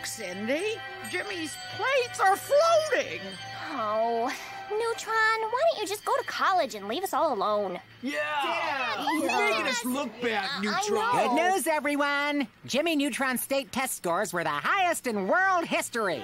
Look, Cindy, Jimmy's plates are floating. Oh, Neutron, why don't you just go to college and leave us all alone? Yeah! You're Yeah. making us look bad, yeah, Neutron. Good news, everyone! Jimmy Neutron's State test scores were the highest in world history.